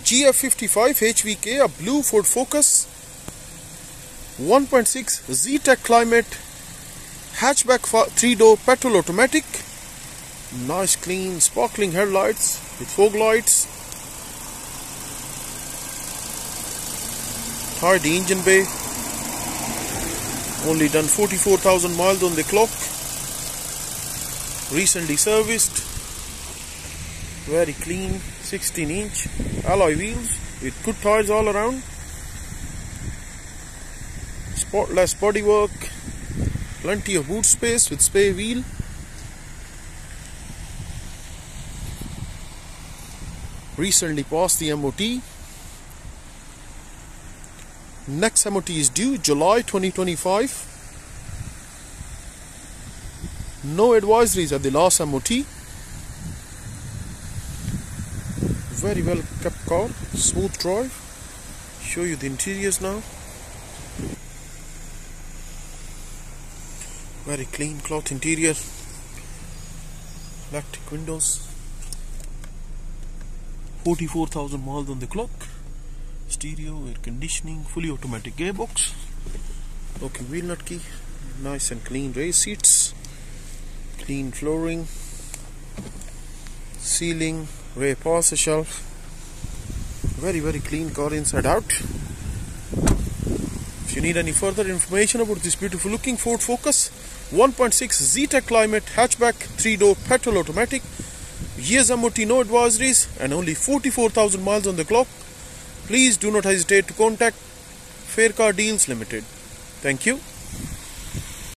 GF55 HVK, a blue Ford Focus, 1.6 Zetec Climate, hatchback 3-door petrol automatic, nice clean sparkling headlights with fog lights, tidy engine bay, only done 44,000 miles on the clock, recently serviced, very clean 16 inch alloy wheels with good tires all around. Spotless bodywork plenty of boot space with spare wheel. Recently passed the MOT next MOT is due July 2025 no advisories at the last MOT very well kept car smooth drive. Show you the interiors now. Very clean cloth interior. Electric windows. 44,000 miles on the clock. Stereo air conditioning fully automatic gearbox. Okay wheel nut key nice and clean race seats. Clean flooring. Ceiling rear parcel shelf very very clean car inside out. If you need any further information about this beautiful looking Ford Focus 1.6 Zetec Climate hatchback 3-door petrol automatic years MOT no advisories and only 44,000 miles on the clock please do not hesitate to contact Fair Car Deals Limited. Thank you